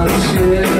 I'll